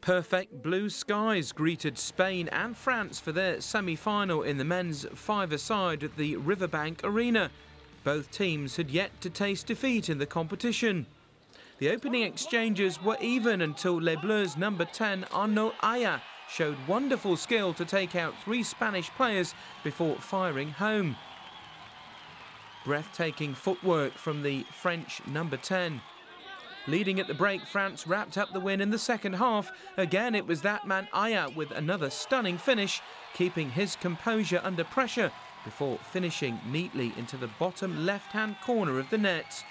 Perfect blue skies greeted Spain and France for their semi-final in the men's five-a-side at the Riverbank Arena. Both teams had yet to taste defeat in the competition. The opening exchanges were even until Les Bleus' number 10, Arnaud Aya, showed wonderful skill to take out three Spanish players before firing home. Breathtaking footwork from the French number 10. Leading at the break, France wrapped up the win in the second half. Again, it was that man Aya with another stunning finish, keeping his composure under pressure before finishing neatly into the bottom left-hand corner of the net.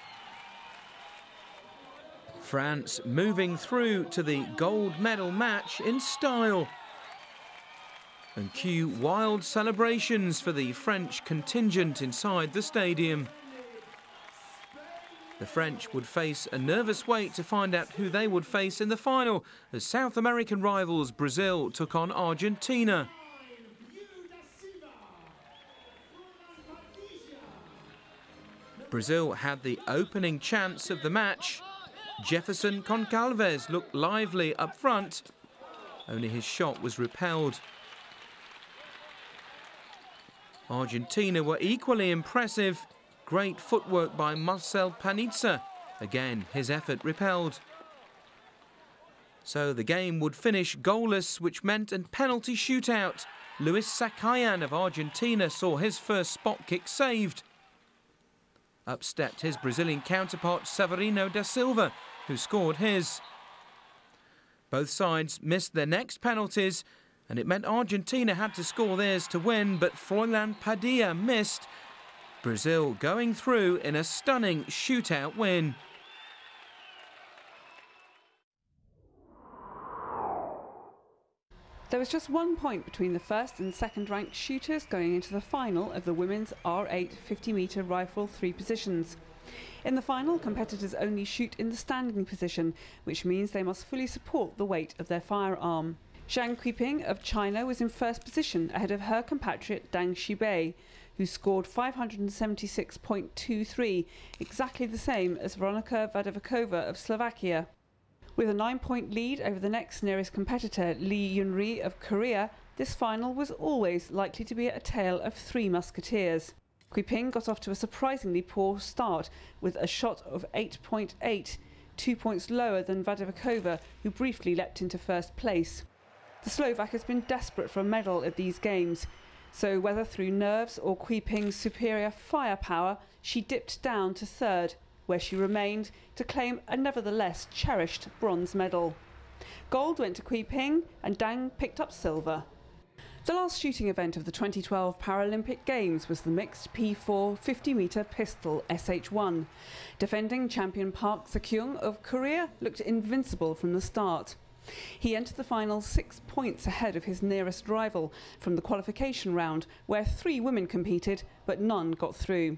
France moving through to the gold medal match in style. And cue wild celebrations for the French contingent inside the stadium. The French would face a nervous wait to find out who they would face in the final as South American rivals Brazil took on Argentina. Brazil had the opening chance of the match. Jefferson Goncalves looked lively up front, only his shot was repelled. Argentina were equally impressive Great footwork by Marcel Panizza. Again, his effort repelled. So the game would finish goalless, which meant a penalty shootout. Luis Sacayan of Argentina saw his first spot kick saved. Up stepped his Brazilian counterpart Severino da Silva, who scored his. Both sides missed their next penalties, and it meant Argentina had to score theirs to win, but Froilan Padilla missed Brazil going through in a stunning shootout win. There was just one point between the first and second ranked shooters going into the final of the women's R8 50 metre rifle three positions. In the final, competitors only shoot in the standing position, which means they must fully support the weight of their firearm. Zhang Cuiping of China was in first position ahead of her compatriot Dang Shibei, who scored 576.23, exactly the same as Veronika Vadevikova of Slovakia. With a nine point lead over the next nearest competitor, Lee Yunri of Korea, this final was always likely to be a tale of three musketeers. Cuiping got off to a surprisingly poor start with a shot of 8.8, two points lower than Vadevikova, who briefly leapt into first place. The Slovak has been desperate for a medal at these games. So, whether through nerves or Cuiping's superior firepower, she dipped down to third, where she remained to claim a nevertheless cherished bronze medal. Gold went to Cuiping and Dang picked up silver. The last shooting event of the 2012 Paralympic Games was the mixed P4 50 metre pistol SH1. Defending champion Park Sekyung of Korea looked invincible from the start. He entered the final six points ahead of his nearest rival from the qualification round, where three women competed, but none got through.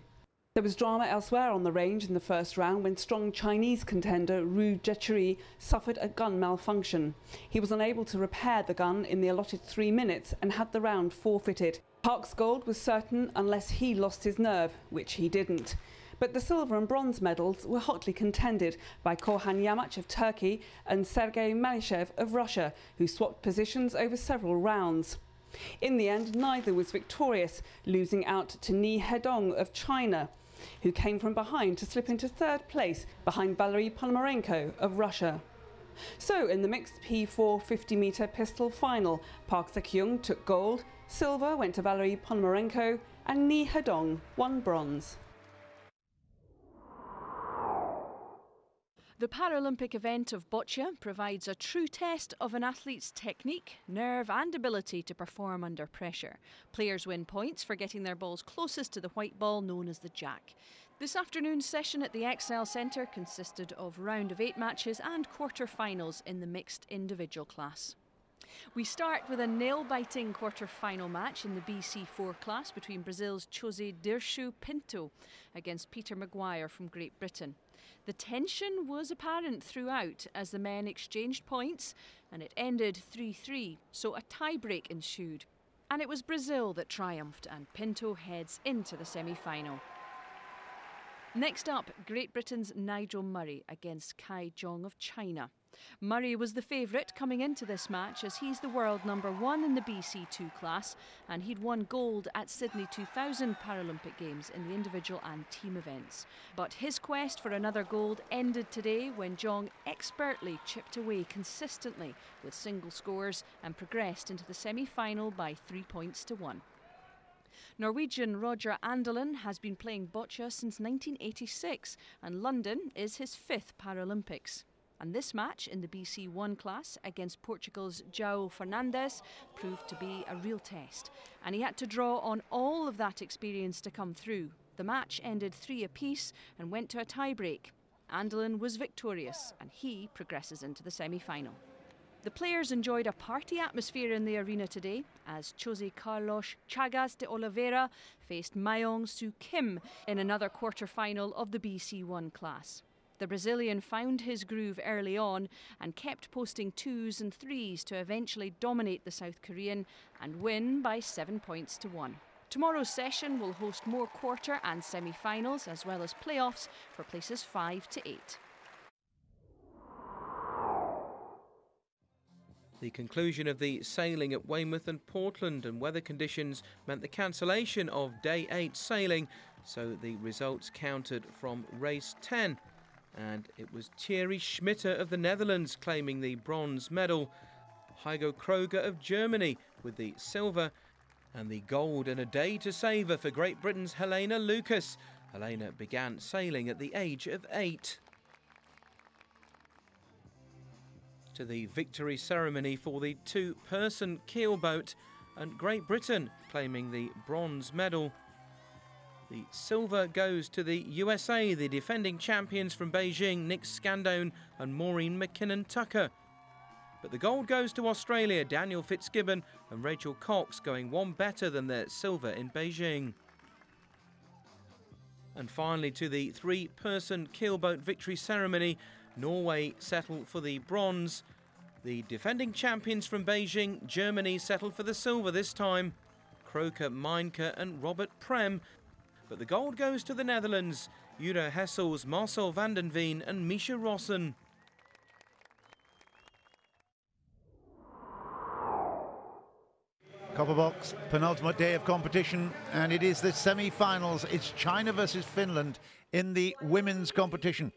There was drama elsewhere on the range in the first round when strong Chinese contender Ru Jechuri suffered a gun malfunction. He was unable to repair the gun in the allotted three minutes and had the round forfeited. Park's gold was certain unless he lost his nerve, which he didn't. But the silver and bronze medals were hotly contended by Korhan Yamaç of Turkey and Sergei Malyshev of Russia, who swapped positions over several rounds. In the end, neither was victorious, losing out to Ni Hedong of China, who came from behind to slip into third place behind Valery Ponomarenko of Russia. So, in the mixed P4 50 metre pistol final, Park Sekyung took gold, silver went to Valery Ponomarenko, and Ni Hedong won bronze. The Paralympic event of boccia provides a true test of an athlete's technique, nerve, and ability to perform under pressure. Players win points for getting their balls closest to the white ball known as the jack. This afternoon's session at the Excel Centre consisted of round of eight matches and quarter finals in the mixed individual class. We start with a nail biting quarter final match in the BC4 class between Brazil's José Dirceu Pinto against Peter Maguire from Great Britain. The tension was apparent throughout as the men exchanged points and it ended 3 3, so a tiebreak ensued. And it was Brazil that triumphed, and Pinto heads into the semi final. Next up, Great Britain's Nigel Murray against Kai Zhong of China. Murray was the favourite coming into this match as he's the world number one in the BC2 class and he'd won gold at Sydney 2000 Paralympic Games in the individual and team events. But his quest for another gold ended today when Zhong expertly chipped away consistently with single scores and progressed into the semi final by three points to one. Norwegian Roger Aandalen has been playing boccia since 1986 and London is his fifth Paralympics. And this match in the BC1 class against Portugal's João Fernandes proved to be a real test. And he had to draw on all of that experience to come through. The match ended three apiece and went to a tiebreak. Aandalen was victorious and he progresses into the semi final. The players enjoyed a party atmosphere in the arena today as Jose Carlos Chagas de Oliveira faced Myong Soo Kim in another quarter final of the BC1 class. The Brazilian found his groove early on and kept posting twos and threes to eventually dominate the South Korean and win by seven points to one. Tomorrow's session will host more quarter and semi finals as well as playoffs for places five to eight. The conclusion of the sailing at Weymouth and Portland and weather conditions meant the cancellation of day 8 sailing, so the results counted from race 10. And it was Thierry Schmitter of the Netherlands claiming the bronze medal, Heiko Kroger of Germany with the silver, and the gold and a day to savour for Great Britain's Helena Lucas. Helena began sailing at the age of eight. to the victory ceremony for the two person keelboat, and Great Britain claiming the bronze medal. The silver goes to the USA, the defending champions from Beijing, Nick Scandone and Maureen McKinnon Tucker. But the gold goes to Australia, Daniel Fitzgibbon and Rachel Cox going one better than their silver in Beijing. And finally to the three person keelboat victory ceremony, Norway settled for the bronze. The defending champions from Beijing, Germany, settled for the silver this time. Kroker, Mainka and Robert Prem. But the gold goes to the Netherlands, Udo Hessels, Marcel van den Veen and Misha Rossen. Copper box, penultimate day of competition, and it is the semi-finals. It's China versus Finland in the women's competition.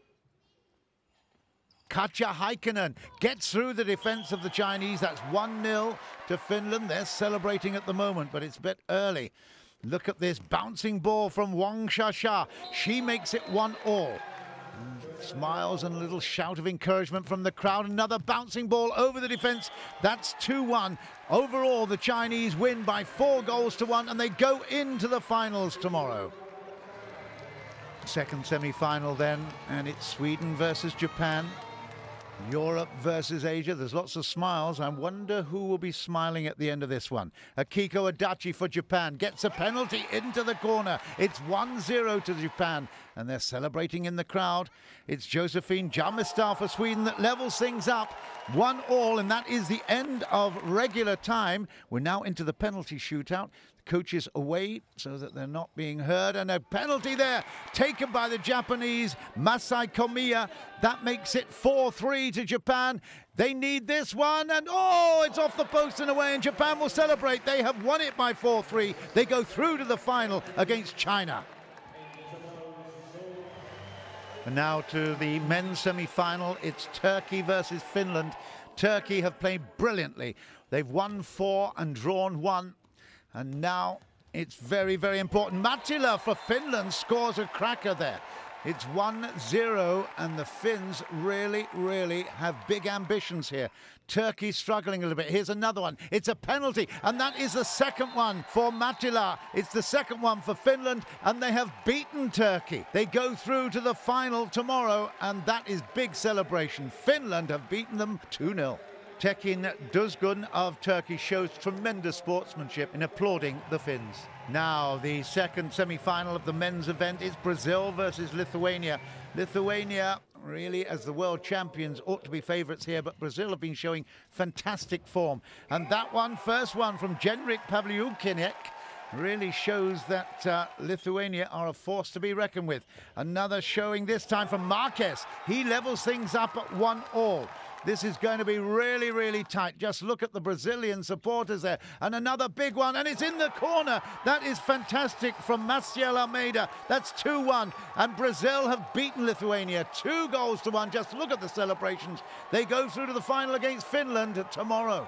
Katja Heikkinen gets through the defense of the Chinese. That's 1-0 to Finland. They're celebrating at the moment, but it's a bit early. Look at this bouncing ball from Wang Shasha. She makes it one all. Smiles and a little shout of encouragement from the crowd. Another bouncing ball over the defense. That's 2-1. Overall, the Chinese win by four goals to one, and they go into the finals tomorrow. Second semi-final then, and it's Sweden versus Japan. Europe versus Asia. There's lots of smiles. I wonder who will be smiling at the end of this one. Akiko Adachi for Japan gets a penalty into the corner. It's 1-0 to Japan, and they're celebrating in the crowd. It's Josephine Jamistar for Sweden that levels things up. One all, and that is the end of regular time. We're now into the penalty shootout coaches away so that they're not being heard. And a penalty there taken by the Japanese, Masae Komiya. That makes it 4 3 to Japan. They need this one, and oh, it's off the post and away, and Japan will celebrate. They have won it by 4 3. They go through to the final against China. And now to the men's semi final. It's Turkey versus Finland. Turkey have played brilliantly. They've won four and drawn one. And now it's very, very important. Mattila for Finland scores a cracker there. It's 1-0 and the Finns really, really have big ambitions here. Turkey struggling a little bit. Here's another one. It's a penalty and that is the second one for Mattila. It's the second one for Finland and they have beaten Turkey. They go through to the final tomorrow and that is big celebration. Finland have beaten them 2-0. Tekin Duzgun of Turkey shows tremendous sportsmanship in applauding the Finns. Now, the second semi-final of the men's event is Brazil versus Lithuania. Lithuania, really, as the world champions, ought to be favourites here, but Brazil have been showing fantastic form. And that one, first one from Genrik Pavliukianec, really shows that uh, Lithuania are a force to be reckoned with. Another showing this time from Marquez. He levels things up at one all. This is going to be really, really tight. Just look at the Brazilian supporters there. And another big one, and it's in the corner. That is fantastic from Maciel Almeida. That's 2-1. And Brazil have beaten Lithuania two goals to one. Just look at the celebrations. They go through to the final against Finland tomorrow.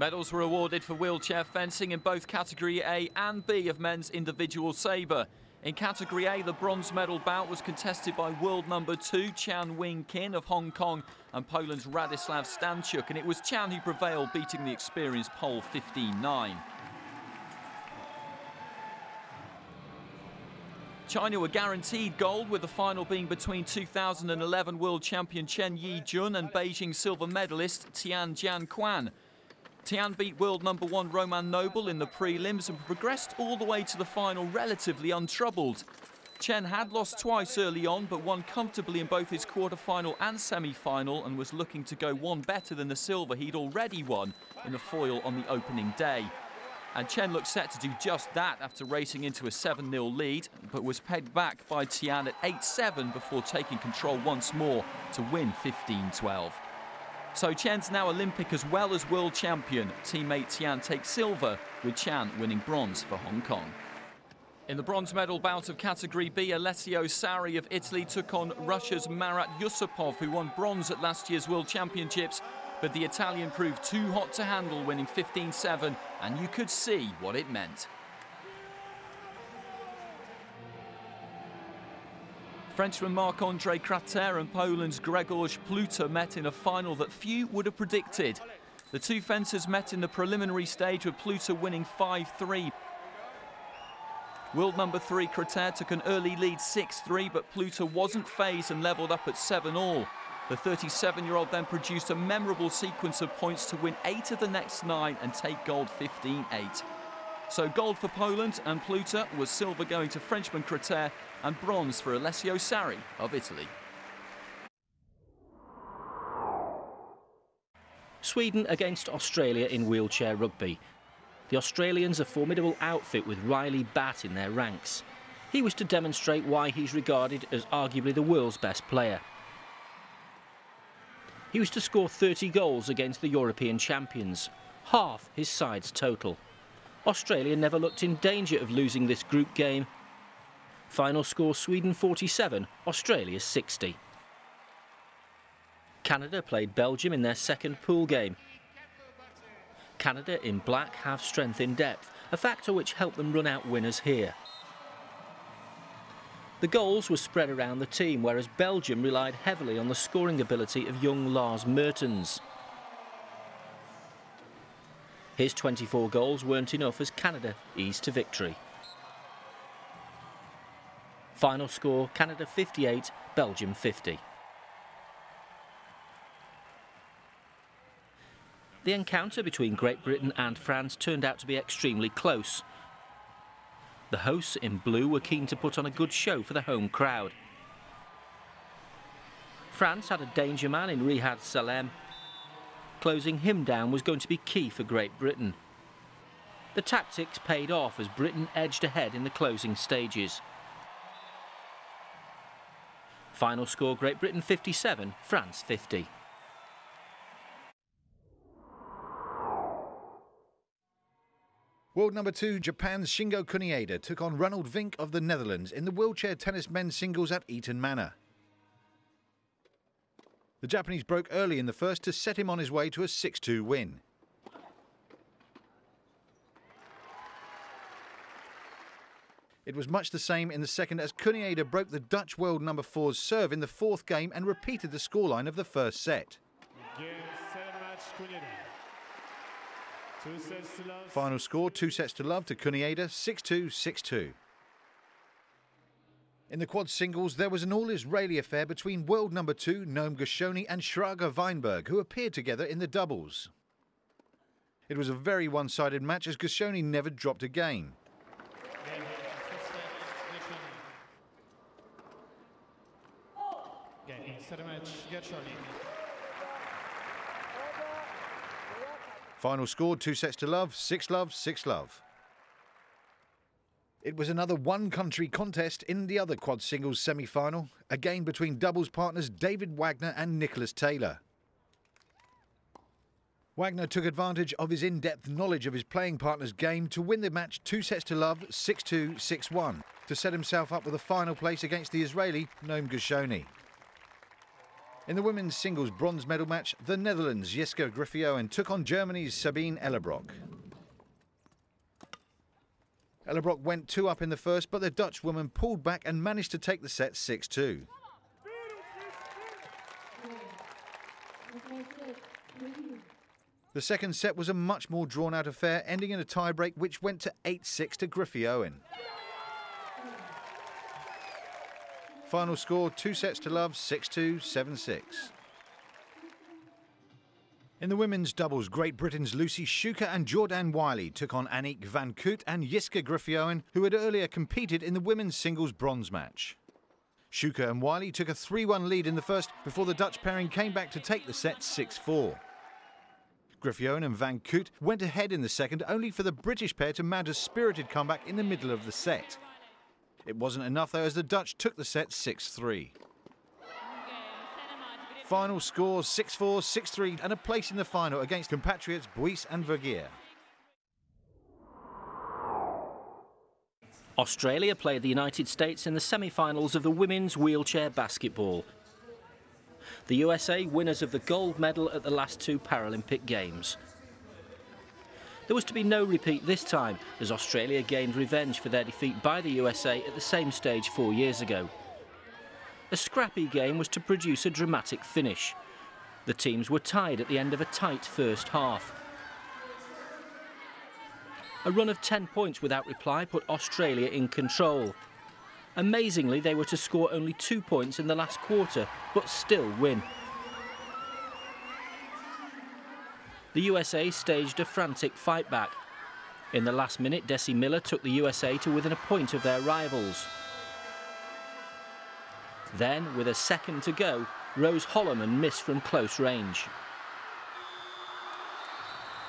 Medals were awarded for wheelchair fencing in both Category A and B of men's individual sabre. In Category A, the bronze medal bout was contested by world number two Chan Wing Kin of Hong Kong and Poland's Radoslav Stanchuk, and it was Chan who prevailed, beating the experienced Pole 15-9. China were guaranteed gold, with the final being between 2011 world champion Chen Yi-jun and Beijing silver medalist Tian Jianquan. Tian beat world number one Roman Noble in the prelims and progressed all the way to the final relatively untroubled. Chen had lost twice early on, but won comfortably in both his quarter-final and semi-final and was looking to go one better than the silver he'd already won in the foil on the opening day. And Chen looked set to do just that after racing into a 7-0 lead, but was pegged back by Tian at 8-7 before taking control once more to win 15-12. So Chen's now Olympic as well as world champion. Teammate Tian takes silver, with Chan winning bronze for Hong Kong. In the bronze medal bout of Category B, Alessio Sari of Italy took on Russia's Marat Yusupov, who won bronze at last year's World Championships. But the Italian proved too hot to handle, winning 15-7, and you could see what it meant. Frenchman Marc-Andre Cratère and Poland's Grzegorz Pluta met in a final that few would have predicted. The two fencers met in the preliminary stage with Pluta winning 5-3. World number three Cratère took an early lead 6-3, but Pluta wasn't phased and levelled up at 7-all. The 37-year-old then produced a memorable sequence of points to win eight of the next nine and take gold 15-8. So gold for Poland and Pluta was silver going to Frenchman Cratère and bronze for Alessio Sari of Italy. Sweden against Australia in wheelchair rugby. The Australians a formidable outfit with Ryley Batt in their ranks. He was to demonstrate why he's regarded as arguably the world's best player. He was to score 30 goals against the European champions, half his side's total. Australia never looked in danger of losing this group game. Final score Sweden 47, Australia 60. Canada played Belgium in their second pool game. Canada in black have strength in depth, a factor which helped them run out winners here. The goals were spread around the team, whereas Belgium relied heavily on the scoring ability of young Lars Mertens. His 24 goals weren't enough as Canada eased to victory. Final score Canada 58, Belgium 50. The encounter between Great Britain and France turned out to be extremely close. The hosts in blue were keen to put on a good show for the home crowd. France had a danger man in Riadh Sallem Closing him down was going to be key for Great Britain. The tactics paid off as Britain edged ahead in the closing stages. Final score Great Britain 57, France 50. World number two, Japan's Shingo Kunieda took on Ronald Vink of the Netherlands in the wheelchair tennis men's singles at Eaton Manor. The Japanese broke early in the first to set him on his way to a 6-2 win. It was much the same in the second as Kunieda broke the Dutch world number four's serve in the fourth game and repeated the scoreline of the first set. Final score, two sets to love to Kunieda, 6-2, 6-2. In the quad singles, there was an all Israeli affair between world number two, Noam Gershoni, and Shraga Weinberg, who appeared together in the doubles. It was a very one sided match as Gershoni never dropped a game. Final score, two sets to love, six love, six love. It was another one country contest in the other quad singles semi final, again between doubles partners David Wagner and Nicholas Taylor. Wagner took advantage of his in depth knowledge of his playing partner's game to win the match two sets to love 6 2 6 1 to set himself up with a final place against the Israeli Noam Gershoni. In the women's singles bronze medal match, the Netherlands' Jiske Griffioen took on Germany's Sabine Ellerbrock. Ellerbrock went two up in the first, but the Dutch woman pulled back and managed to take the set 6 2. The second set was a much more drawn out affair, ending in a tiebreak which went to 8 6 to Griffioen. Final score two sets to love 6 2, 7 6. In the women's doubles, Great Britain's Lucy Shuker and Jordan Wiley took on Aniek van Koot and Jiske Griffioen, who had earlier competed in the women's singles bronze match. Shuker and Wiley took a 3 1 lead in the first before the Dutch pairing came back to take the set 6 4. Griffioen and Van Koot went ahead in the second, only for the British pair to mount a spirited comeback in the middle of the set. It wasn't enough though as the Dutch took the set 6-3. Final scores 6-4, 6-3 and a place in the final against compatriots Buys and Vergeer. Australia played the United States in the semi-finals of the women's wheelchair basketball. The USA winners of the gold medal at the last two Paralympic Games. There was to be no repeat this time, as Australia gained revenge for their defeat by the USA at the same stage four years ago. A scrappy game was to produce a dramatic finish. The teams were tied at the end of a tight first half. A run of 10 points without reply put Australia in control. Amazingly, they were to score only two points in the last quarter, but still win. the USA staged a frantic fight back. In the last minute, Desi Miller took the USA to within a point of their rivals. Then, with a second to go, Rose Hollermann missed from close range.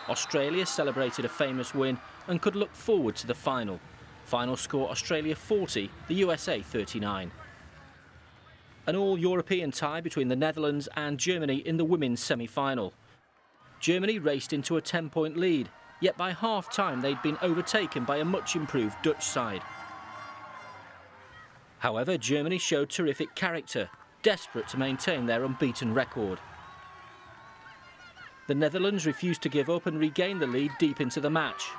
Australia celebrated a famous win and could look forward to the final. Final score Australia 40, the USA 39. An all-European tie between the Netherlands and Germany in the women's semi-final. Germany raced into a 10-point lead, yet by half-time they'd been overtaken by a much improved Dutch side. However, Germany showed terrific character, desperate to maintain their unbeaten record. The Netherlands refused to give up and regained the lead deep into the match.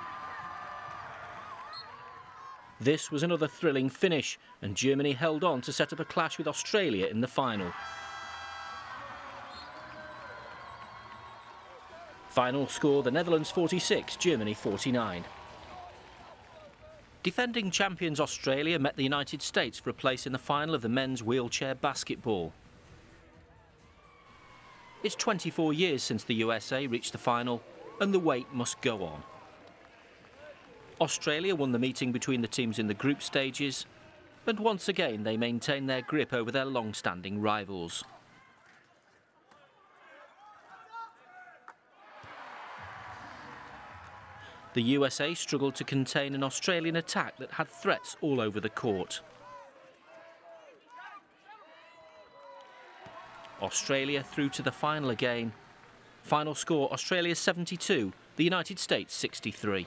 This was another thrilling finish, and Germany held on to set up a clash with Australia in the final. Final score, the Netherlands 46, Germany 49. Defending champions Australia met the United States for a place in the final of the men's wheelchair basketball. It's 24 years since the USA reached the final and the wait must go on. Australia won the meeting between the teams in the group stages and once again they maintain their grip over their long-standing rivals. The USA struggled to contain an Australian attack that had threats all over the court. Australia through to the final again. Final score Australia 72, the United States 63.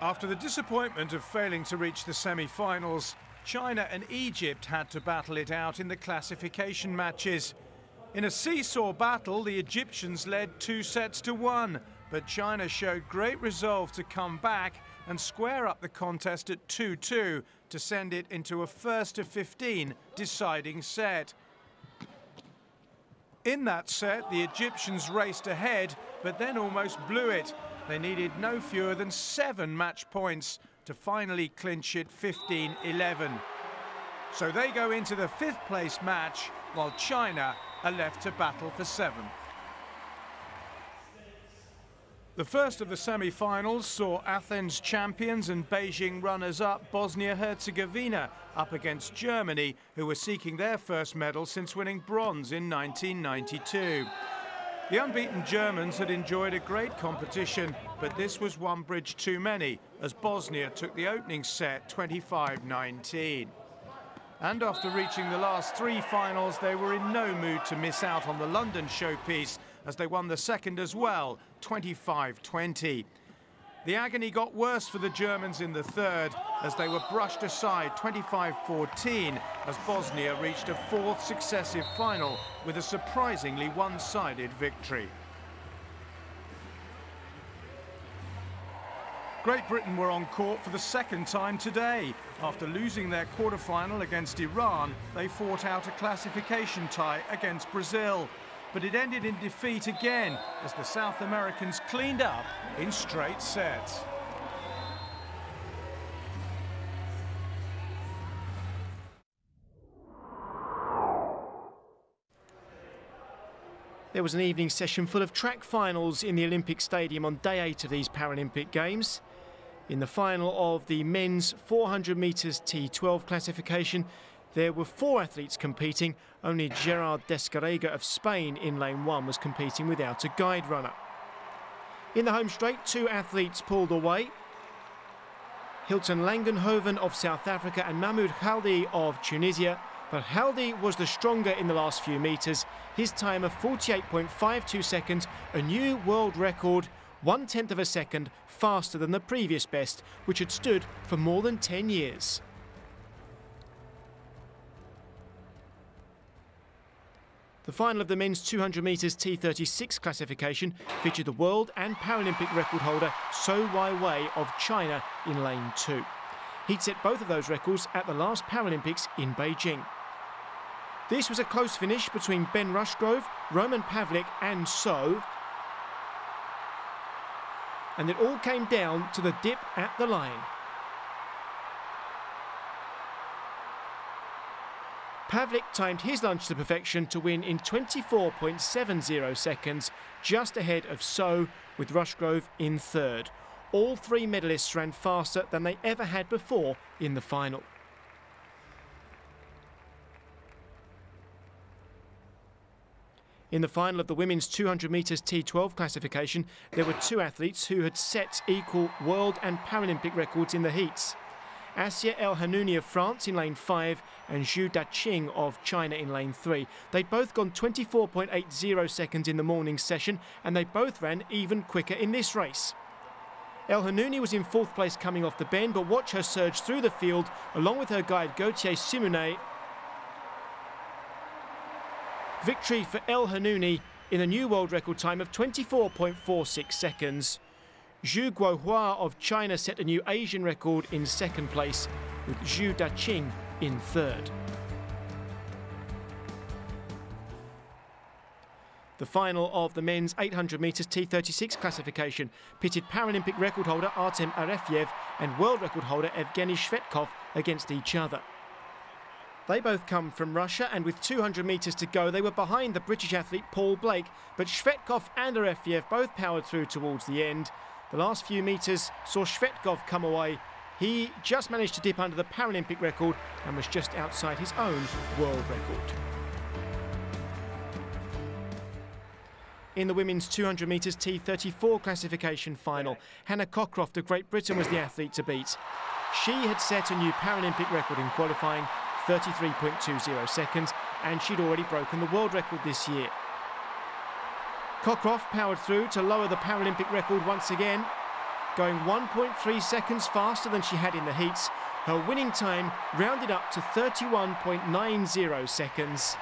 After the disappointment of failing to reach the semi-finals, China and Egypt had to battle it out in the classification matches. In a seesaw battle, the Egyptians led two sets to one, but China showed great resolve to come back and square up the contest at 2-2 to send it into a first of 15 deciding set. In that set, the Egyptians raced ahead, but then almost blew it. They needed no fewer than seven match points to finally clinch it 15-11. So they go into the fifth place match, while China are left to battle for seventh. The first of the semi-finals saw Athens champions and Beijing runners-up Bosnia-Herzegovina up against Germany, who were seeking their first medal since winning bronze in 1992. The unbeaten Germans had enjoyed a great competition, but this was one bridge too many, as Bosnia took the opening set 25-19. And after reaching the last three finals, they were in no mood to miss out on the London showpiece, as they won the second as well, 25-20. The agony got worse for the Germans in the third as they were brushed aside 25-14 as Bosnia reached a fourth successive final with a surprisingly one-sided victory. Great Britain were on court for the second time today. After losing their quarter-final against Iran, they fought out a classification tie against Brazil but it ended in defeat again as the South Americans cleaned up in straight sets. There was an evening session full of track finals in the Olympic Stadium on day eight of these Paralympic Games. In the final of the men's 400 metres T12 classification, there were four athletes competing, only Gerard Descarrega of Spain in lane one was competing without a guide runner. In the home straight, two athletes pulled away. Hilton Langenhoven of South Africa and Mahmoud Haldi of Tunisia. But Haldi was the stronger in the last few metres. His time of 48.52 seconds, a new world record, one tenth of a second faster than the previous best, which had stood for more than 10 years. The final of the men's 200 metres T36 classification featured the world and Paralympic record holder So Wa Wai of China in lane two. He'd set both of those records at the last Paralympics in Beijing. This was a close finish between Ben Rushgrove, Roman Pavlik and So. And it all came down to the dip at the line. Pavlik timed his lunge to perfection to win in 24.70 seconds, just ahead of So, with Rushgrove in third. All three medalists ran faster than they ever had before in the final. In the final of the women's 200 metres T12 classification, there were two athletes who had set equal world and Paralympic records in the heats. Assia El Hanouni of France in lane 5 and Zhu Daqing of China in lane 3. They'd both gone 24.80 seconds in the morning session and they both ran even quicker in this race. El Hanouni was in fourth place coming off the bend, but watch her surge through the field along with her guide Gauthier Simonet. Victory for El Hanouni in a new world record time of 24.46 seconds. Zhu Guohua of China set a new Asian record in second place, with Zhu Daqing in third. The final of the men's 800 metres T36 classification pitted Paralympic record holder Artem Arefyev and world record holder Evgeny Shvetkov against each other. They both come from Russia, and with 200 metres to go, they were behind the British athlete Paul Blake, but Shvetkov and Arefyev both powered through towards the end. The last few metres saw Shvetkov come away. He just managed to dip under the Paralympic record and was just outside his own world record. In the women's 200 metres T34 classification final, Hannah Cockcroft of Great Britain was the athlete to beat. She had set a new Paralympic record in qualifying, 33.20 seconds, and she'd already broken the world record this year. Cockcroft powered through to lower the Paralympic record once again, going 1.3 seconds faster than she had in the heats. Her winning time rounded up to 31.90 seconds.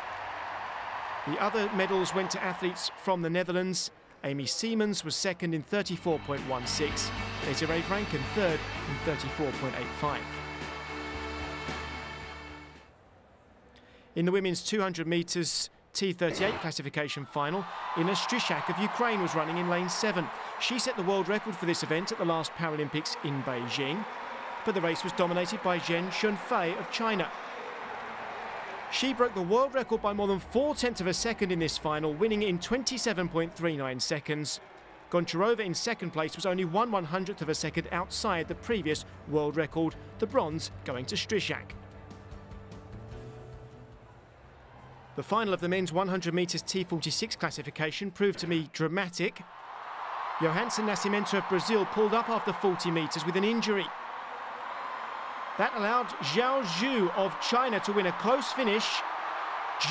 The other medals went to athletes from the Netherlands. Amy Siemons was second in 34.16, Desiree Vranken third in 34.85. In the women's 200 metres T38 classification final, Inna Stryshak of Ukraine was running in lane 7. She set the world record for this event at the last Paralympics in Beijing, but the race was dominated by Zheng Shunfei of China. She broke the world record by more than four tenths of a second in this final, winning in 27.39 seconds. Goncharova in second place was only one one hundredth of a second outside the previous world record, the bronze going to Strizhak. The final of the men's 100 metres T46 classification proved to be dramatic. Yohansson Nascimento of Brazil pulled up after 40 metres with an injury. That allowed Zhao Zhu of China to win a close finish,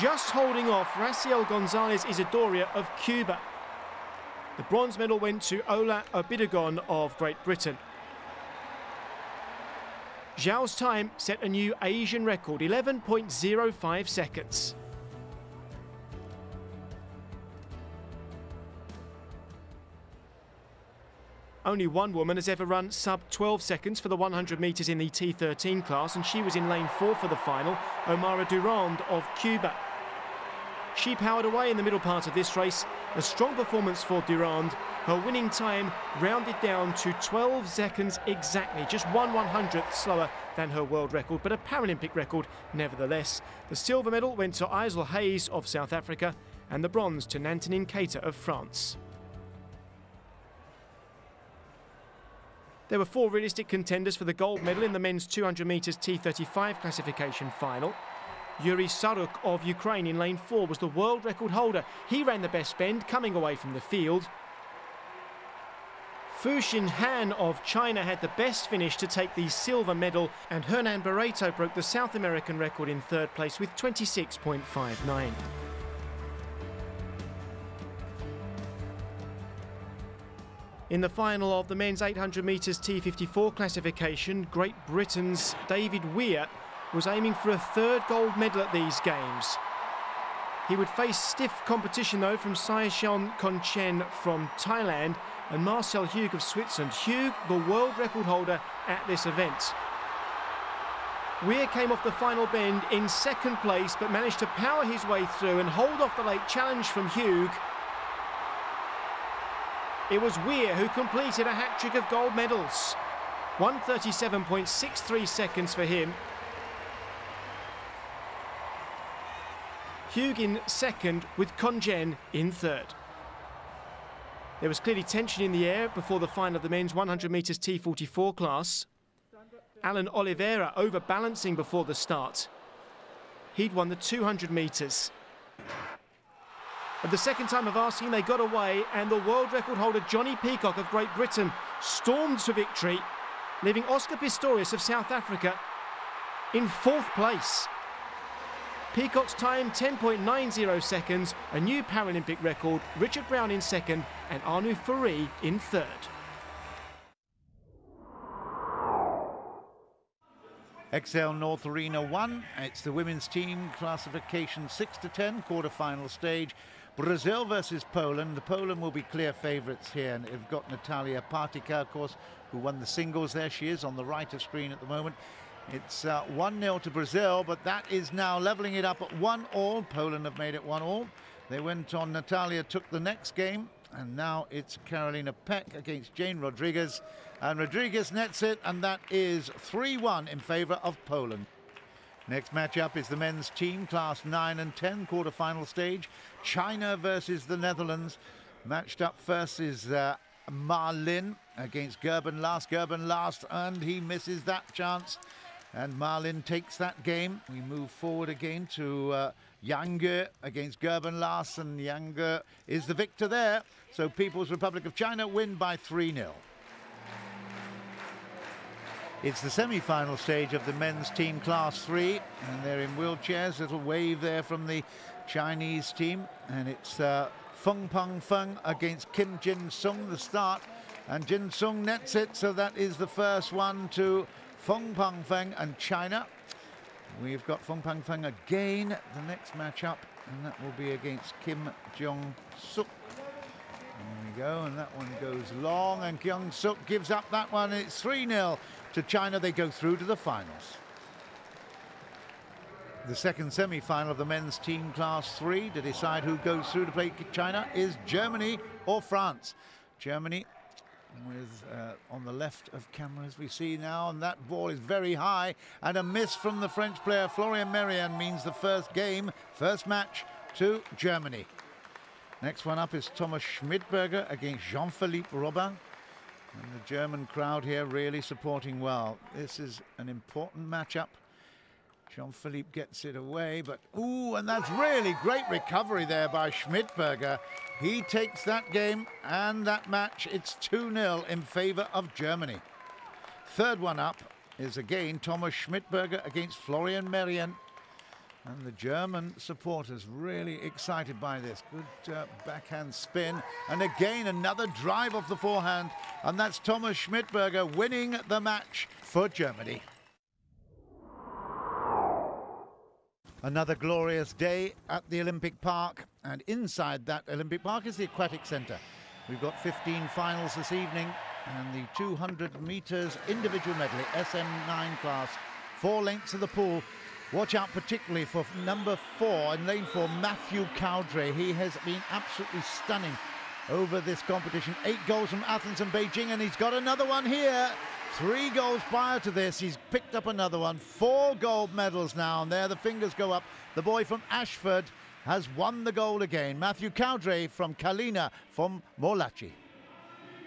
just holding off Raciel Gonzalez Isidoria of Cuba. The bronze medal went to Ola Abidogun of Great Britain. Zhao's time set a new Asian record, 11.05 seconds. Only one woman has ever run sub 12 seconds for the 100 metres in the T13 class, and she was in lane four for the final, Omara Durand of Cuba. She powered away in the middle part of this race. A strong performance for Durand. Her winning time rounded down to 12 seconds exactly, just one one hundredth slower than her world record, but a Paralympic record nevertheless. The silver medal went to Ilse Hayes of South Africa, and the bronze to Nantenin Keita of France. There were four realistic contenders for the gold medal in the men's 200 metres T35 classification final. Yuri Saruk of Ukraine in lane four was the world record holder. He ran the best bend, coming away from the field. Fu Han of China had the best finish to take the silver medal, and Hernan Barreto broke the South American record in third place with 26.59. In the final of the men's 800 metres T54 classification, Great Britain's David Weir was aiming for a third gold medal at these games. He would face stiff competition though from Saichon Konjen from Thailand and Marcel Hug of Switzerland. Hug, the world record holder at this event. Weir came off the final bend in second place but managed to power his way through and hold off the late challenge from Hug it was Weir who completed a hat-trick of gold medals. 137.63 seconds for him. Hug in second with Konjen in third. There was clearly tension in the air before the final of the men's 100 metres T44 class. Alan Oliveira overbalancing before the start. He'd won the 200 metres. At the second time of asking, they got away, and the world record holder Jonnie Peacock of Great Britain stormed to victory, leaving Oscar Pistorius of South Africa in fourth place. Peacock's time 10.90 seconds, a new Paralympic record, Richard Browne in second, and Arnu Fourie in third. Excel North Arena 1. It's the women's team classification 6 to 10, quarter-final stage. Brazil versus Poland. The Poland will be clear favourites here. And they've got Natalia Partyka, of course, who won the singles there. She is on the right of screen at the moment. It's 1-0 uh, to Brazil, but that is now levelling it up at 1-all. Poland have made it 1-all. They went on, Natalia took the next game, and now it's Karolina Peck against Jane Rodriguez. And Rodriguez nets it, and that is 3-1 in favour of Poland. Next matchup is the men's team, class 9 and 10, quarter-final stage. China versus the Netherlands. Matched up first is uh, Ma Lin against Gerben Last. Gerben Last, and he misses that chance. And Ma Lin takes that game. We move forward again to uh, Yang against Gerben Last, and Yang is the victor there. So People's Republic of China win by 3-0. It's the semi-final stage of the men's team class three, and they're in wheelchairs. Little wave there from the Chinese team, and it's uh, Feng Panfeng against Kim Jin Sung, the start, and Jin Sung nets it, so that is the first one to Feng Panfeng and China. We've got Feng Panfeng again, the next matchup, and that will be against Kim Jong Suk. There we go, and that one goes long, and Kyung Suk gives up that one. It's 3 0 to China. They go through to the finals. The second semi-final of the men's team class three to decide who goes through to play China is Germany or France. Germany with uh, on the left of camera as we see now and that ball is very high and a miss from the French player Florian Merrien means the first game first match to Germany Next one up is Thomas Schmidberger against Jean-Philippe Robin. And the German crowd here really supporting well. This is an important matchup. Jean-Philippe gets it away, but ooh, and that's really great recovery there by Schmidberger. He takes that game and that match. It's 2-0 in favour of Germany. Third one up is again Thomas Schmidberger against Florian Merrien. And the German supporters really excited by this. Good uh, backhand spin. And again, another drive off the forehand. And that's Thomas Schmidberger winning the match for Germany. Another glorious day at the Olympic Park. And inside that Olympic Park is the Aquatic Centre. We've got 15 finals this evening. And the 200 metres individual medley, SM9 class. Four lengths of the pool. Watch out particularly for number four in lane four, Matthew Cowdrey. He has been absolutely stunning over this competition. Eight goals from Athens and Beijing, and he's got another one here. Three goals prior to this. He's picked up another one. Four gold medals now, and there the fingers go up. The boy from Ashford has won the gold again. Matthew Cowdrey from Kalyna from Morlacchi.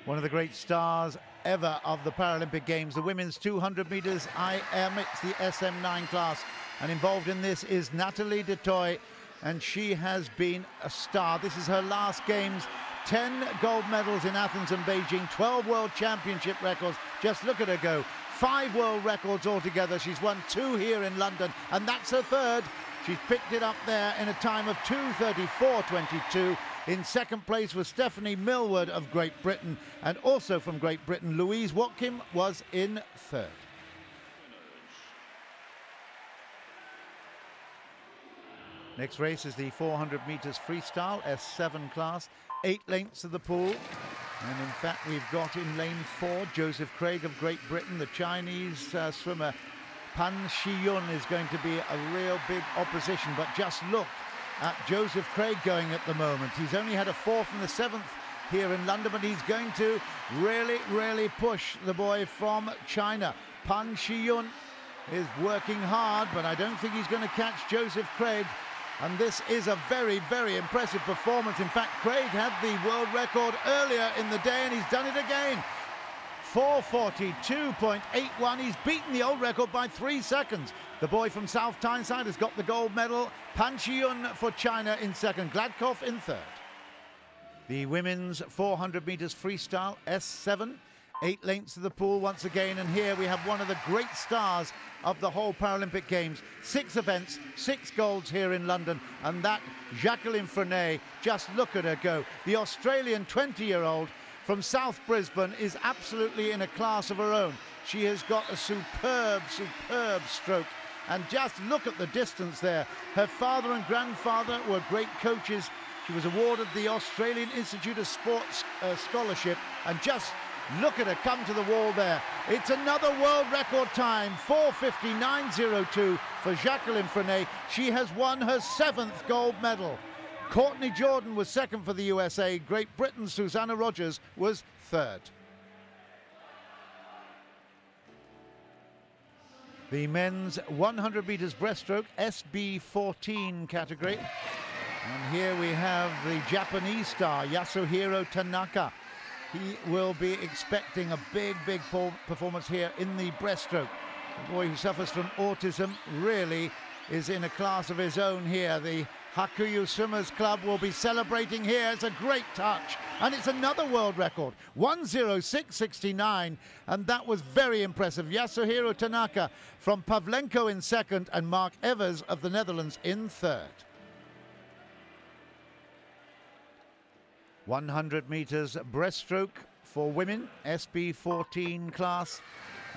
One of the great stars ever of the Paralympic Games. The women's 200 metres IM, it's the SM9 class. And involved in this is Natalie Du Toit, and she has been a star. This is her last games. 10 gold medals in Athens and Beijing, 12 world championship records. Just look at her go. Five world records altogether. She's won two here in London, and that's her third. She's picked it up there in a time of 2.34.22. In second place was Stephanie Millward of Great Britain, and also from Great Britain, Louise Watkin was in third. Next race is the 400 metres freestyle S7 class, eight lengths of the pool. And in fact, we've got in lane four Joseph Craig of Great Britain. The Chinese uh, swimmer Pan Shiyun is going to be a real big opposition. But just look at Joseph Craig going at the moment. He's only had a fourth and the seventh here in London, but he's going to really, really push the boy from China. Pan Shiyun is working hard, but I don't think he's going to catch Joseph Craig. And this is a very, very impressive performance. In fact, Craig had the world record earlier in the day, and he's done it again. 442.81. He's beaten the old record by three seconds. The boy from South Tyneside has got the gold medal. Pan Shiyun for China in second. Gladkov in third. The women's 400 metres freestyle S7 eight lengths of the pool once again. And here we have one of the great stars of the whole Paralympic Games. Six events, six golds here in London. And that Jacqueline Freney, just look at her go. The Australian 20-year-old from South Brisbane is absolutely in a class of her own. She has got a superb, superb stroke. And just look at the distance there. Her father and grandfather were great coaches. She was awarded the Australian Institute of Sports uh, Scholarship. And just Look at her come to the wall there. It's another world record time, 4.59.02 for Jacqueline Freney. She has won her seventh gold medal. Courtney Jordan was second for the USA. Great Britain's Susannah Rodgers was third. The men's 100 metres breaststroke SB14 category. And here we have the Japanese star Yasuhiro Tanaka he will be expecting a big, big performance here in the breaststroke. The boy who suffers from autism really is in a class of his own here. The Hakuyu Swimmers Club will be celebrating here. It's a great touch. And it's another world record, 106.69. And that was very impressive. Yasuhiro Tanaka from Pavlenko in second and Marc Evers of the Netherlands in third. 100 metres breaststroke for women, SB14 class.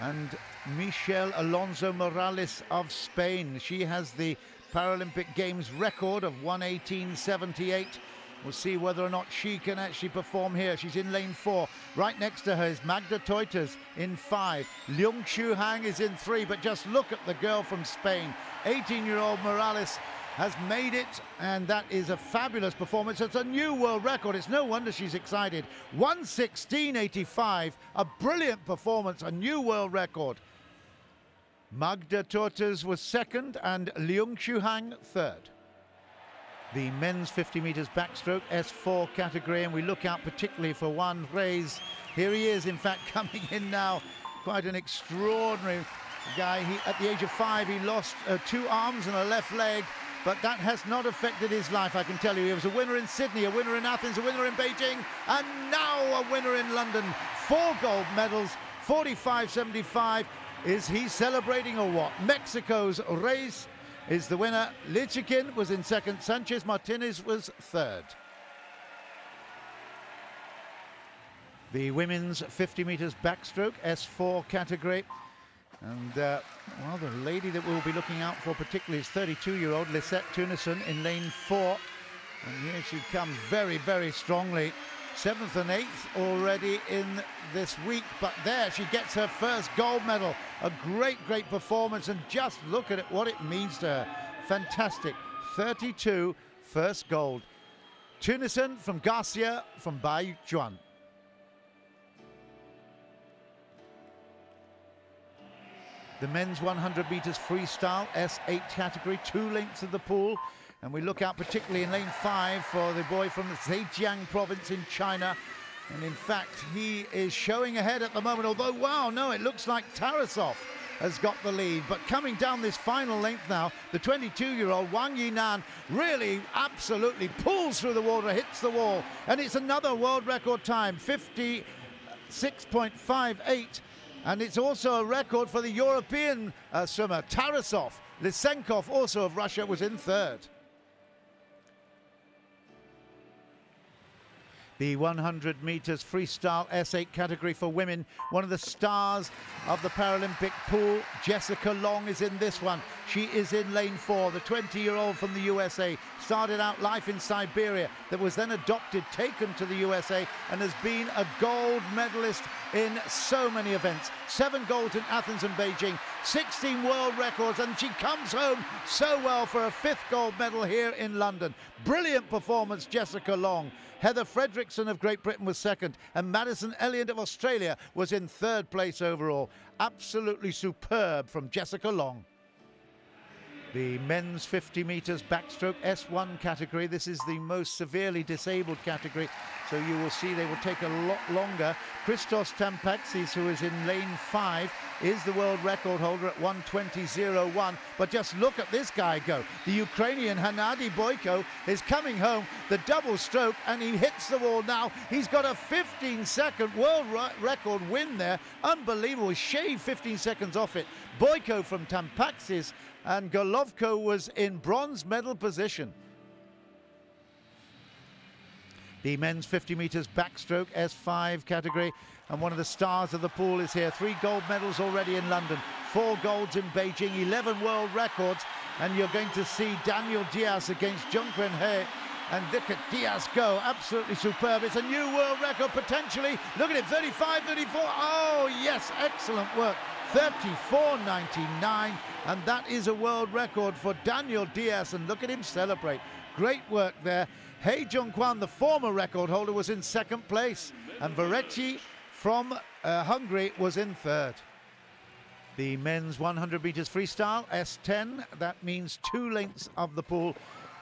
And Michelle Alonso Morales of Spain. She has the Paralympic Games record of 118.78. We'll see whether or not she can actually perform here. She's in lane four. Right next to her is Magda Toeters in five. Leung Shu Hang is in three. But just look at the girl from Spain. 18-year-old Morales has made it, and that is a fabulous performance. It's a new world record. It's no wonder she's excited. 116.85, a brilliant performance, a new world record. Magda Toeters was second and Leung Shuhang third. the men's 50 metres backstroke S4 category, and we look out particularly for Juan Reyes. Here he is, in fact, coming in now. Quite an extraordinary guy. He, at the age of five, he lost uh, two arms and a left leg, but that has not affected his life, I can tell you. He was a winner in Sydney, a winner in Athens, a winner in Beijing, and now a winner in London. Four gold medals, 45-75. Is he celebrating or what? Mexico's Reyes is the winner. Lichikin was in second. Sanchez Martinez was third. The women's 50 metres backstroke S4 category. And uh, well, the lady that we'll be looking out for particularly is 32-year-old Lisette Teunissen in lane four. And here she comes very, very strongly. Seventh and eighth already in this week, but there she gets her first gold medal. A great, great performance, and just look at it, what it means to her. Fantastic. 32, first gold. Teunissen from Garcia from Baijuan. The men's 100 metres freestyle S8 category, two lengths of the pool. And we look out particularly in lane five for the boy from the Zhejiang province in China. And in fact, he is showing ahead at the moment, although, wow, no, it looks like Tarasov has got the lead. But coming down this final length now, the 22-year-old Wang Yinan really absolutely pulls through the water, hits the wall, and it's another world record time, 56.58. And it's also a record for the European uh, swimmer, Tarasov. Lysenkov, also of Russia, was in third. The 100 metres freestyle S8 category for women. One of the stars of the Paralympic pool, Jessica Long, is in this one. She is in lane four. The 20 year old from the USA started out life in Siberia, that was then adopted, taken to the USA, and has been a gold medalist in so many events. Seven golds in Athens and Beijing, 16 world records, and she comes home so well for a fifth gold medal here in London. Brilliant performance, Jessica Long. Heather Frederiksen of Great Britain was second, and Madison Elliott of Australia was in third place overall. Absolutely superb from Jessica Long. The men's 50 metres backstroke S1 category. This is the most severely disabled category, so you will see they will take a lot longer. Christos Tampaxis, who is in lane five, is the world record holder at 120.01. But just look at this guy go. The Ukrainian Hanadi Boyko is coming home, the double stroke, and he hits the wall now. He's got a 15 second world record win there. Unbelievable. He shaved 15 seconds off it. Boyko from Tampaxis and Golovko was in bronze medal position. The men's 50 metres backstroke S5 category. And one of the stars of the pool is here. Three gold medals already in London, four golds in Beijing, 11 world records. And you're going to see Daniel Dias against Junquan He. And look at Dias go, absolutely superb. It's a new world record potentially. Look at it, 35, 34. Oh, yes, excellent work. 34.99, and that is a world record for Daniel Dias, and look at him celebrate. Great work there. He Junquan, the former record holder, was in second place, and Vereci from uh, Hungary was in third. The men's 100 metres freestyle, S10, that means two lengths of the pool,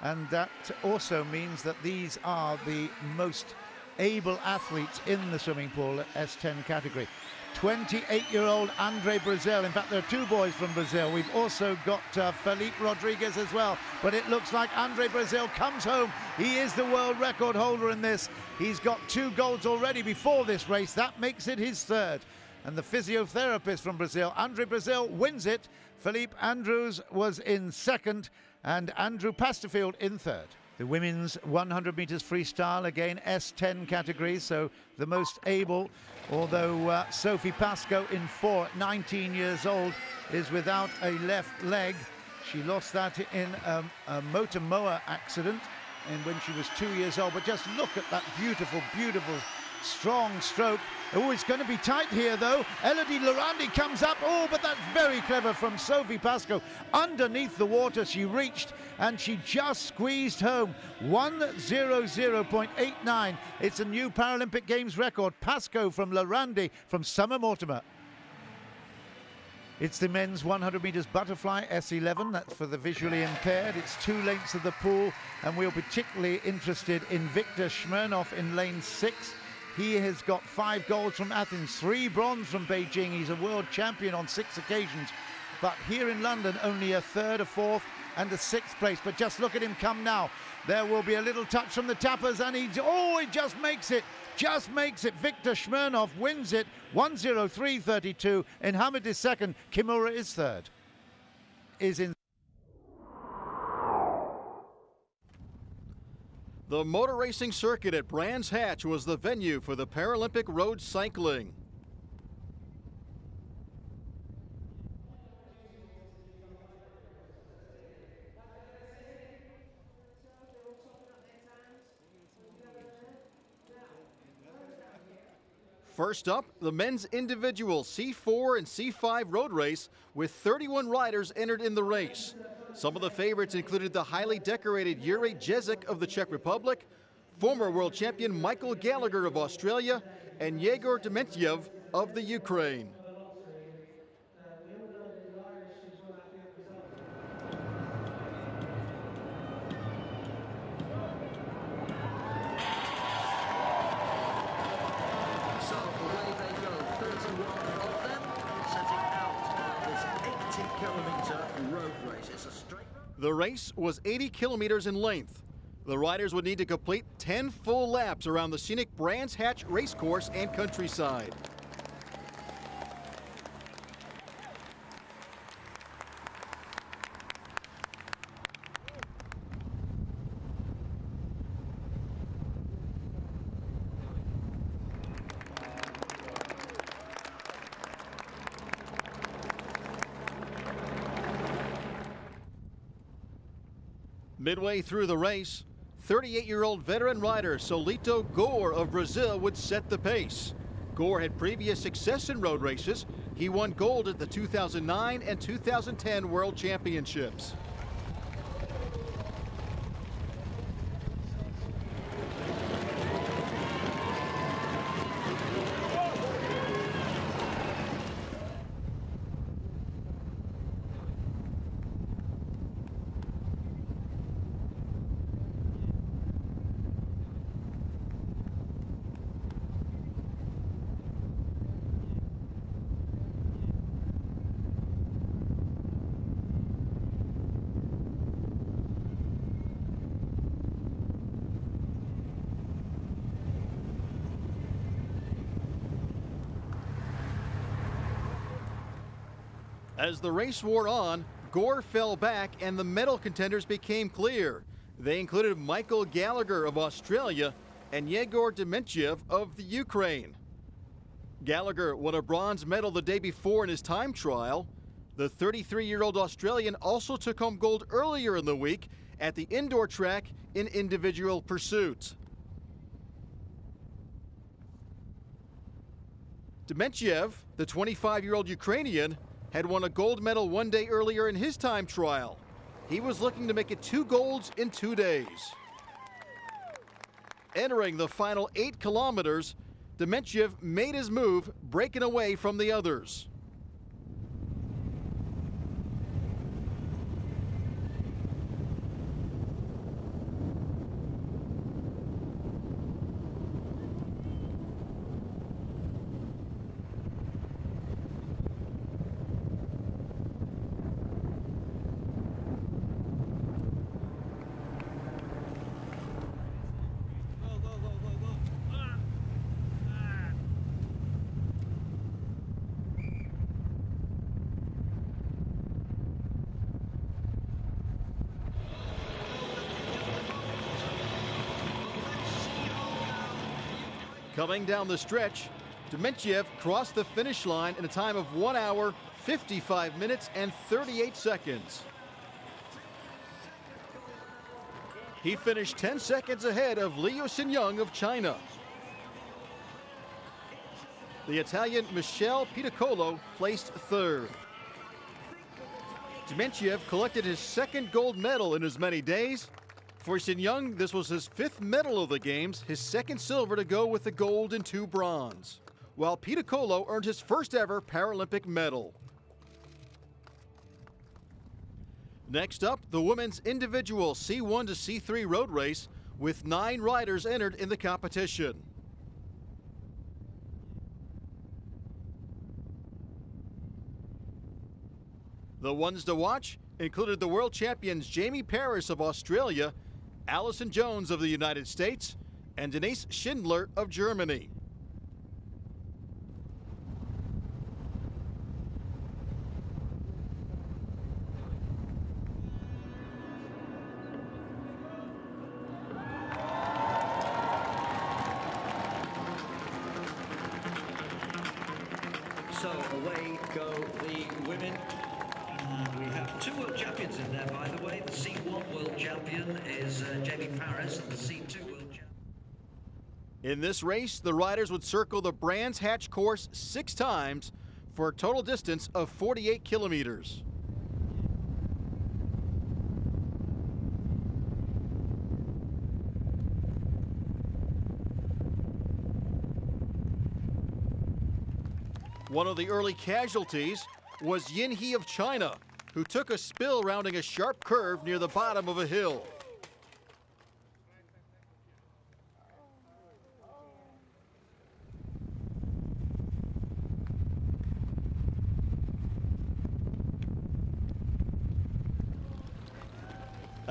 and that also means that these are the most able athletes in the swimming pool, S10 category. 28-year-old Andre Brasil. In fact, there are two boys from Brazil. We've also got uh, Phelipe Rodrigues as well. But it looks like Andre Brasil comes home. He is the world record holder in this. He's got two golds already before this race. That makes it his third. And the physiotherapist from Brazil, Andre Brasil, wins it. Phelipe Andrews was in second and Andrew Pasterfield in third. The women's 100 metres freestyle, again S10 category, so the most able, although uh, Sophie Pascoe in four, 19 years old, is without a left leg. She lost that in um, a motor mower accident and when she was two years old. But just look at that beautiful, beautiful strong stroke. Oh, it's going to be tight here, though. Elodie Lorandi comes up. Oh, but that's very clever from Sophie Pascoe. Underneath the water, she reached and she just squeezed home 100.89. It's a new Paralympic Games record. Pascoe from Lorandi from Summer Mortimer. It's the men's 100 metres butterfly S11. That's for the visually impaired. It's two lengths of the pool, and we're particularly interested in Viktor Smirnov in lane six. He has got five golds from Athens, three bronze from Beijing. He's a world champion on six occasions. But here in London, only a third, a fourth, and a sixth place. But just look at him come now. There will be a little touch from the tappers, and he, oh, he just makes it. Just makes it. Viktor Smirnov wins it 103.32. And Hamid is second. Kimura is third. Is in. The motor racing circuit at Brands Hatch was the venue for the Paralympic road cycling. First up, the men's individual C4 and C5 road race with 31 riders entered in the race. Some of the favorites included the highly decorated Jiří Ježek of the Czech Republic, former world champion Michael Gallagher of Australia, and Yegor Dementyev of the Ukraine. So away they go, 31 of them, setting out on this 80 kilometre road race. It's a straight. The race was 80 kilometers in length. The riders would need to complete 10 full laps around the scenic Brands Hatch racecourse and countryside. Midway through the race, 38 year old veteran rider Soelito Gohr of Brazil would set the pace. Gohr had previous success in road races. He won gold at the 2009 and 2010 World Championships. As the race wore on, Gohr fell back and the medal contenders became clear. They included Michael Gallagher of Australia and Yegor Dementyev of the Ukraine. Gallagher won a bronze medal the day before in his time trial. The 33 year old Australian also took home gold earlier in the week at the indoor track in individual pursuit. Dementyev, the 25 year old Ukrainian, had won a gold medal one day earlier in his time trial. He was looking to make it two golds in two days. Entering the final eight kilometers, Dementyev made his move, breaking away from the others. Coming down the stretch, Dementyev crossed the finish line in a time of 1 hour, 55 minutes, and 38 seconds. He finished 10 seconds ahead of Liu Xinyang of China. The Italian Michele Pittacolo placed third. Dementyev collected his second gold medal in as many days. For Xinyang, this was his fifth medal of the Games, his second silver to go with the gold and two bronze. While Pittacolo earned his first ever Paralympic medal. Next up, the women's individual C1 to C3 road race with nine riders entered in the competition. The ones to watch included the world champions Jayme Paris of Australia, Allison Jones of the United States, and Denise Schindler of Germany. This race, the riders would circle the Brands Hatch course six times for a total distance of 48 kilometers. One of the early casualties was Yin He of China, who took a spill rounding a sharp curve near the bottom of a hill.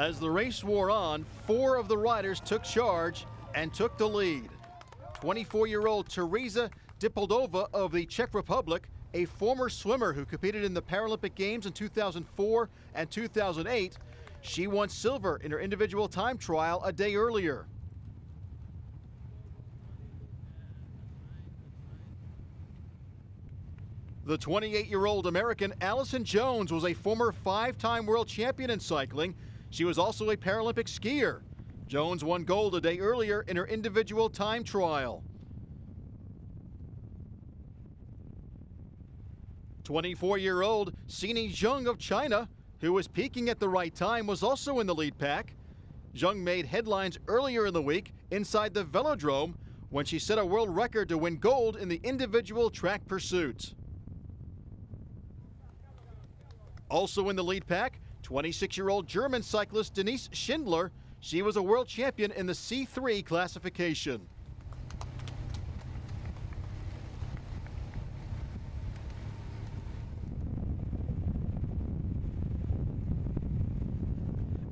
As the race wore on, four of the riders took charge and took the lead. 24 year old Tereza Diepoldová of the Czech Republic, a former swimmer who competed in the Paralympic Games in 2004 and 2008, she won silver in her individual time trial a day earlier. The 28 year old American Allison Jones was a former five time world champion in cycling. She was also a Paralympic skier. Jones won gold a day earlier in her individual time trial. 24 year old Sini Zeng of China, who was peaking at the right time, was also in the lead pack. Zeng made headlines earlier in the week inside the velodrome when she set a world record to win gold in the individual track pursuit. Also in the lead pack, 26 year old German cyclist Denise Schindler. She was a world champion in the C3 classification.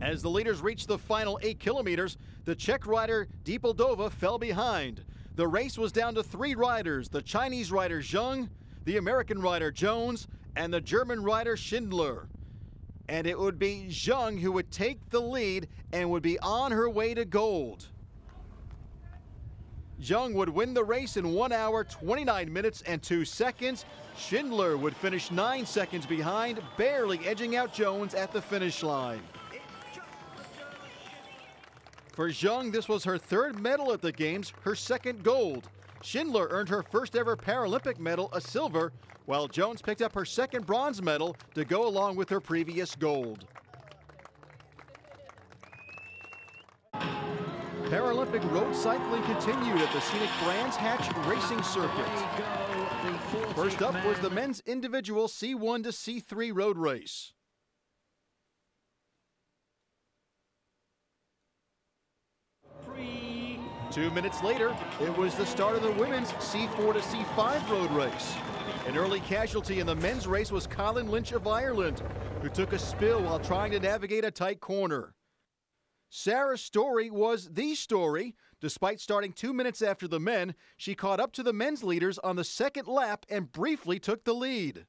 As the leaders reached the final eight kilometers, the Czech rider Diepoldová fell behind. The race was down to three riders the Chinese rider Zeng, the American rider Jones, and the German rider Schindler. And it would be Zeng who would take the lead and would be on her way to gold. Zeng would win the race in 1 hour, 29 minutes, and 2 seconds. Schindler would finish 9 seconds behind, barely edging out Jones at the finish line. For Zeng, this was her third medal at the Games, her second gold. Schindler earned her first ever Paralympic medal, a silver, while Jones picked up her second bronze medal to go along with her previous gold. Paralympic road cycling continued at the scenic Brands Hatch Racing Circuit. First up was the men's individual C1 to C3 road race. Two minutes later, it was the start of the women's C4 to C5 road race. An early casualty in the men's race was Colin Lynch of Ireland, who took a spill while trying to navigate a tight corner. Sarah's story was the story. Despite starting two minutes after the men, she caught up to the men's leaders on the second lap and briefly took the lead.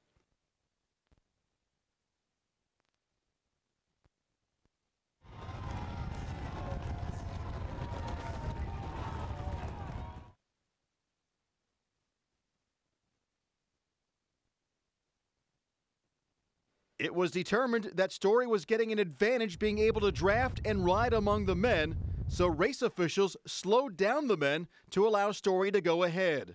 It was determined that Storey was getting an advantage being able to draft and ride among the men, so race officials slowed down the men to allow Storey to go ahead.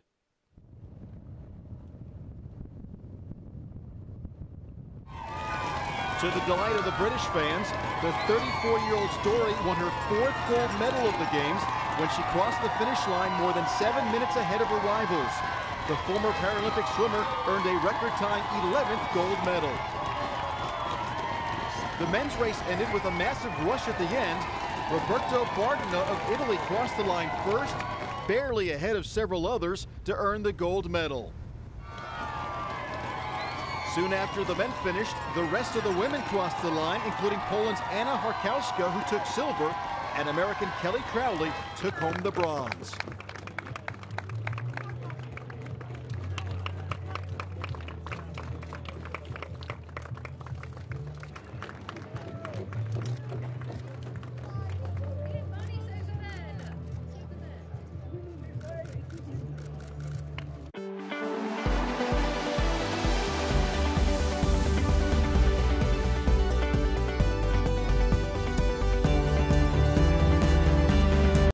To the delight of the British fans, the 34-year-old Storey won her fourth gold medal of the Games when she crossed the finish line more than seven minutes ahead of her rivals. The former Paralympic swimmer earned a record-tying 11th gold medal. The men's race ended with a massive rush at the end. Roberto Bargna of Italy crossed the line first, barely ahead of several others to earn the gold medal. Soon after the men finished, the rest of the women crossed the line, including Poland's Anna Harkowska, who took silver, and American Kelly Crowley took home the bronze.